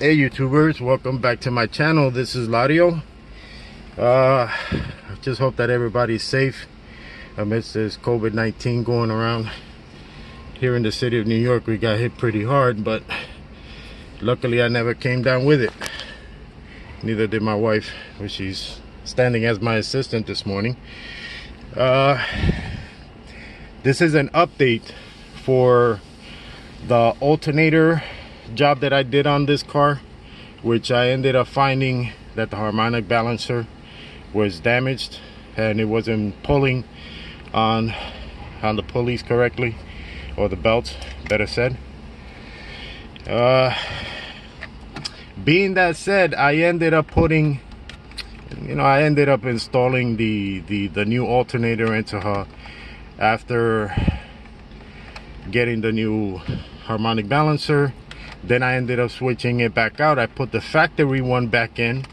Hey YouTubers, welcome back to my channel. This is Lario. Uh, I just hope that everybody's safe amidst this COVID-19 going around. Here in the city of New York, we got hit pretty hard, but luckily I never came down with it. Neither did my wife, which she's standing as my assistant this morning. Uh, this is an update for the alternator job that I did on this car which I ended up finding that the harmonic balancer was damaged and it wasn't pulling on on the pulleys correctly or the belts better said. Uh, being that said I ended up putting you know I ended up installing the the the new alternator into her after getting the new harmonic balancer then I ended up switching it back out. I put the factory one back in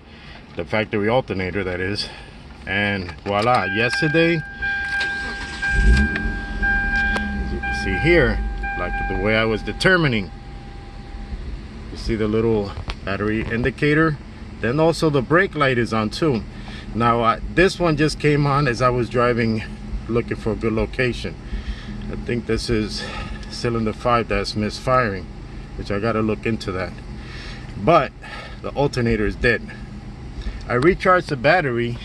the factory alternator that is. And voila yesterday as you can see here like the way I was determining. You see the little battery indicator? Then also the brake light is on too. Now I, this one just came on as I was driving looking for a good location. I think this is cylinder 5 that's misfiring which I gotta look into that. But the alternator is dead. I recharged the battery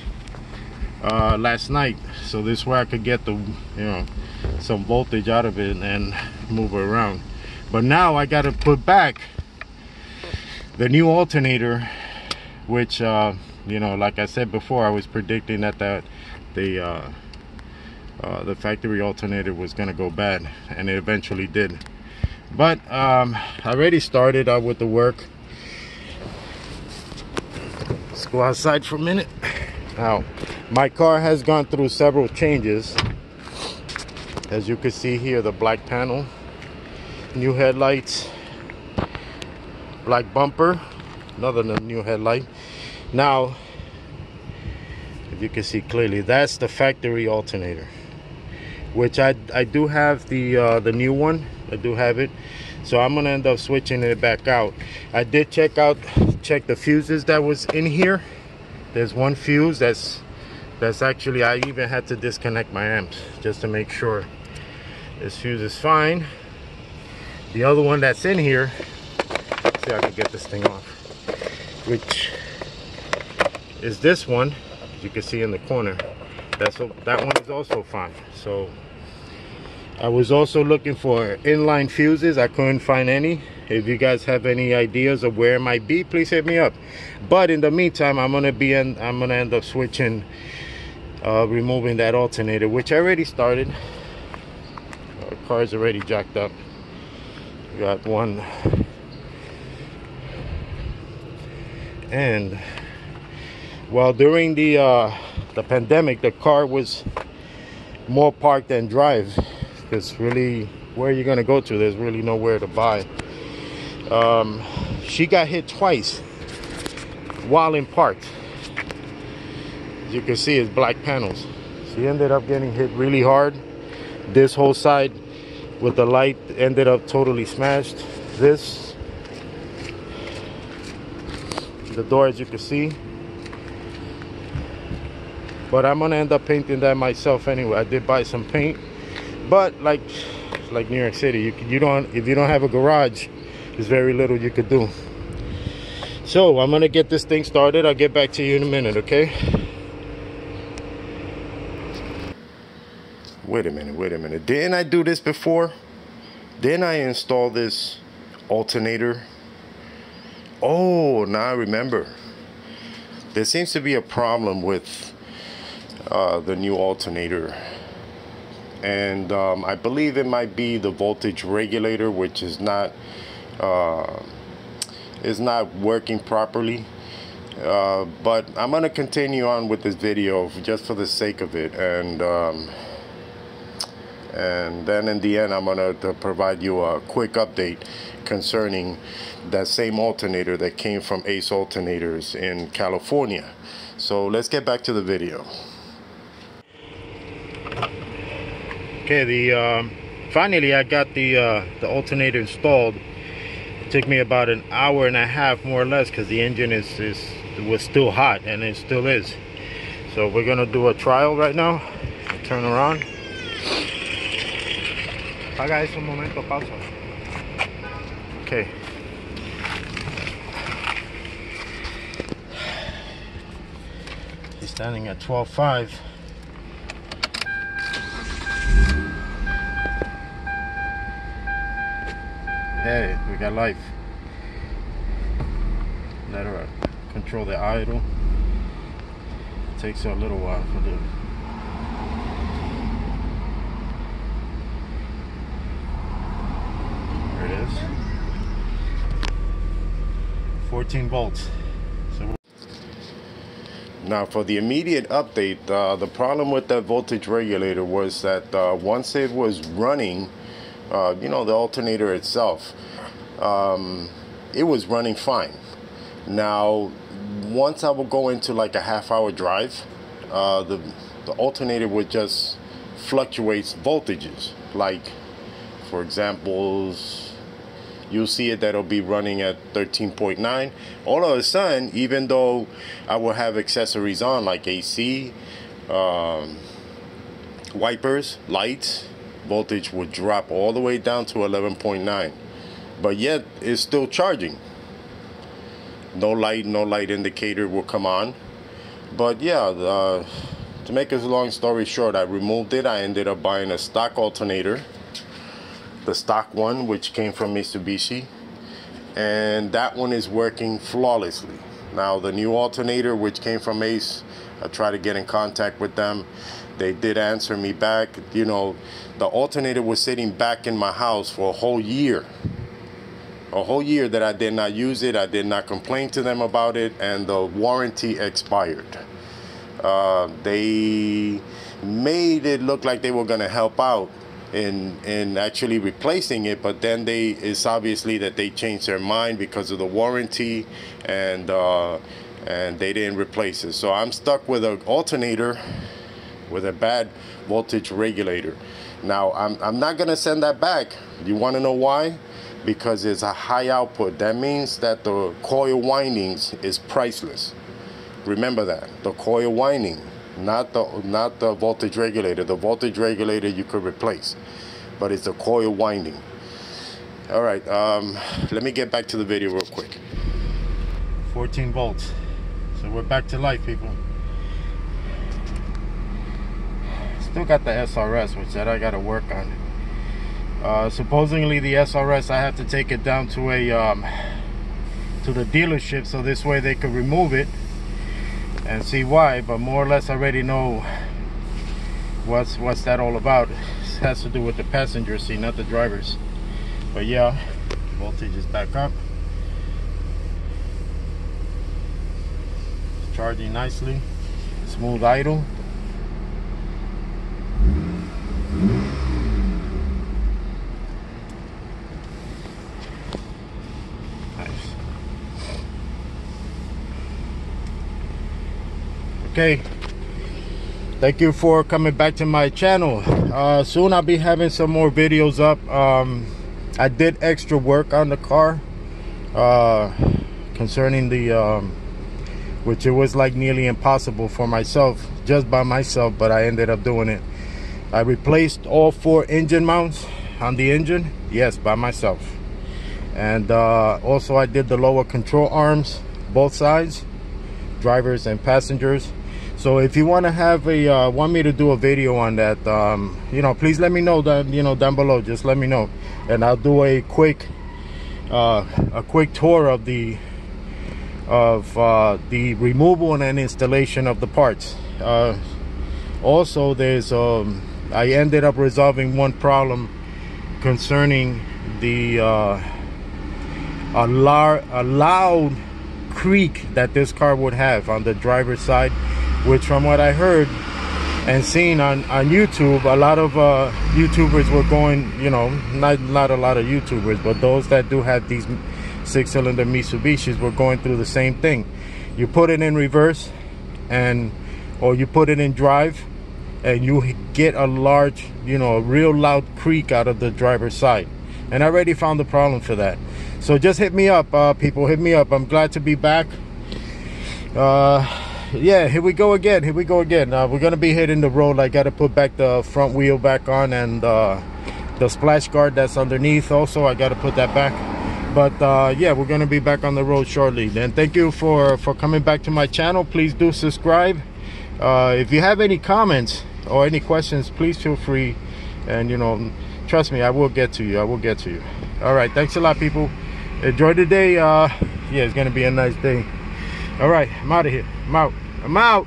uh, last night. So this way I could get the you know some voltage out of it and move it around. But now I gotta put back the new alternator which uh, you know like I said before I was predicting that that the uh, uh, the factory alternator was gonna go bad and it eventually did but um, I already started out with the work. Let's go outside for a minute. Now my car has gone through several changes. As you can see here the black panel new headlights black bumper another new headlight. Now if you can see clearly that's the factory alternator which I, I do have the uh, the new one I do have it. So I'm gonna end up switching it back out. I did check out check the fuses that was in here. There's one fuse that's that's actually I even had to disconnect my amps just to make sure this fuse is fine. The other one that's in here see I can get this thing off which is this one as you can see in the corner. That's that one is also fine. So I was also looking for inline fuses. I couldn't find any. If you guys have any ideas of where it might be, please hit me up. But in the meantime, I'm gonna be in, I'm gonna end up switching, uh, removing that alternator, which I already started. Our car's already jacked up. Got one. And well, during the uh, the pandemic, the car was more parked than drive because really where you're gonna go to? There's really nowhere to buy. Um, she got hit twice while in park. As you can see it's black panels. She ended up getting hit really hard. This whole side with the light ended up totally smashed. This the door as you can see. But I'm gonna end up painting that myself anyway. I did buy some paint but like like New York City you you don't if you don't have a garage there's very little you could do. So I'm gonna get this thing started. I'll get back to you in a minute okay? Wait a minute wait a minute. Didn't I do this before? Didn't I install this alternator? Oh now I remember. There seems to be a problem with uh, the new alternator and um, I believe it might be the voltage regulator which is not uh, is not working properly. Uh, but I'm gonna continue on with this video just for the sake of it. And um, and then in the end I'm gonna provide you a quick update concerning that same alternator that came from Ace Alternators in California. So let's get back to the video Okay, the um, finally I got the uh, the alternator installed. It took me about an hour and a half more or less because the engine is, is was still hot and it still is so we're gonna do a trial right now turn around eso un momento, pausa. Okay. He's standing at 12.5. Hey, we got life. Let her control the idle. takes a little while for the There it is. 14 volts. So now for the immediate update, uh, the problem with that voltage regulator was that uh, once it was running, uh, you know, the alternator itself, um, it was running fine. Now, once I would go into like a half hour drive, uh, the, the alternator would just fluctuates voltages. Like, for examples, you'll see it that'll be running at 13.9 all of a sudden even though I will have accessories on like AC um, wipers lights voltage would drop all the way down to 11.9 but yet it's still charging. No light no light indicator will come on. But yeah the, to make a long story short I removed it. I ended up buying a stock alternator the stock one which came from Mitsubishi. And that one is working flawlessly. Now the new alternator which came from Ace I tried to get in contact with them they did answer me back. You know the alternator was sitting back in my house for a whole year. A whole year that I did not use it. I did not complain to them about it and the warranty expired. Uh, they made it look like they were gonna help out in in actually replacing it but then they it's obviously that they changed their mind because of the warranty and uh, and they didn't replace it. So I'm stuck with an alternator with a bad voltage regulator now I'm, I'm not gonna send that back you want to know why because it's a high output that means that the coil windings is priceless remember that the coil winding not the not the voltage regulator. The voltage regulator you could replace, but it's the coil winding. All right, um, let me get back to the video real quick. 14 volts. So we're back to life, people. Still got the SRS, which that I got to work on. Uh, supposedly the SRS, I have to take it down to a um, to the dealership, so this way they could remove it and see why but more or less I already know what's what's that all about. It has to do with the passenger seat not the drivers. But yeah voltage is back up. Charging nicely. Smooth idle okay. Thank you for coming back to my channel. Uh, soon I'll be having some more videos up. Um, I did extra work on the car uh, concerning the um, which it was like nearly impossible for myself just by myself but I ended up doing it. I replaced all four engine mounts on the engine yes by myself. And uh, also I did the lower control arms both sides drivers and passengers so if you want to have a uh, want me to do a video on that um, you know please let me know that you know down below. Just let me know. And I'll do a quick uh, a quick tour of the of uh, the removal and installation of the parts. Uh, also there's um, I ended up resolving one problem concerning the uh, a, lar a loud creak that this car would have on the driver's side which from what I heard and seen on, on YouTube, a lot of uh, YouTubers were going, you know, not, not a lot of YouTubers, but those that do have these six-cylinder Mitsubishis were going through the same thing. You put it in reverse and, or you put it in drive and you get a large, you know, a real loud creak out of the driver's side. And I already found the problem for that. so just hit me up uh, people hit me up i'm glad to be back uh, yeah here we go again here we go again. Uh, we're gonna be hitting the road. I gotta put back the front wheel back on and uh, the splash guard that's underneath also i gotta put that back. But uh, yeah we're gonna be back on the road shortly. Then thank you for for coming back to my channel. Please do subscribe. Uh, if you have any comments or any questions please feel free. And you know trust me i will get to you i will get to you. All right thanks a lot people. Enjoy the day uh yeah it's gonna be a nice day all right i'm out of here. I'm out. I'm out